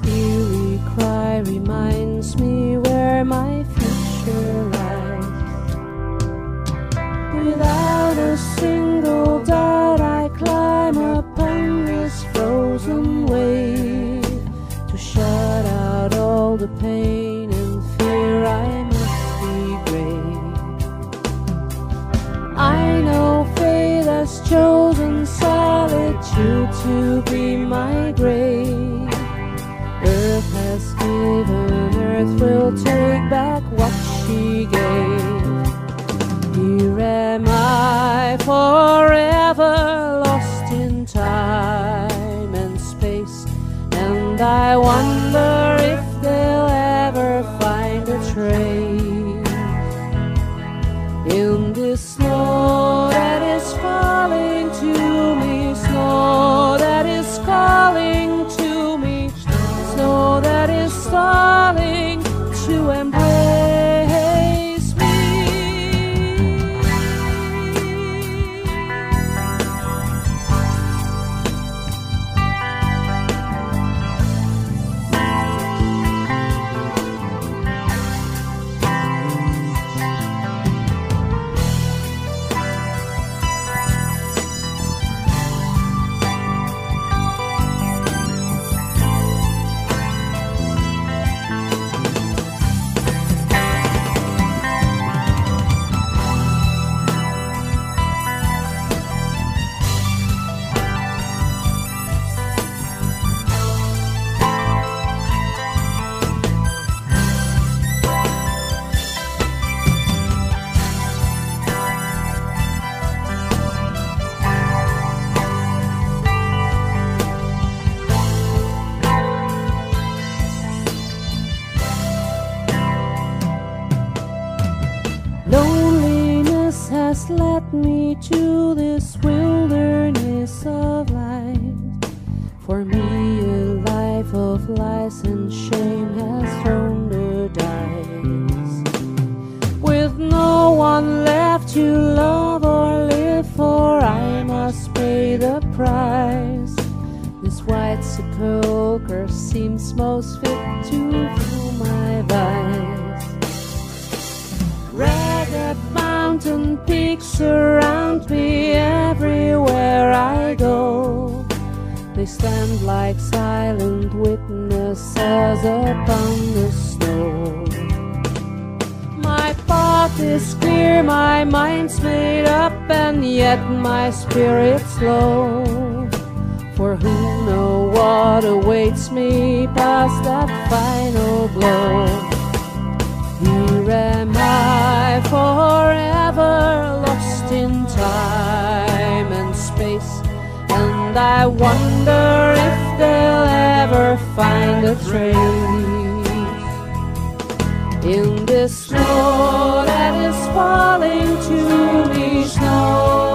Its eerie cry reminds me where my future lies. Without a single doubt, I climb upon this frozen wave to shut out all the pain and fear I must be brave. I know fate has chosen solitude to be my grave. Has given, earth will take back what she gave. Here am I forever lost in time and space, and I wonder if they'll ever find a trace in this Led me to this wilderness of light. For me, a life of lies and shame has thrown the dice. With no one left to love or live for, I must pay the price. This white sepulchre seems most fit to surround me everywhere I go. They stand like silent witnesses upon the snow. My path is clear, my mind's made up, and yet my spirit's low. For who know what awaits me past that final blow? I wonder if they'll ever find a trace in this snow that is falling to me, snow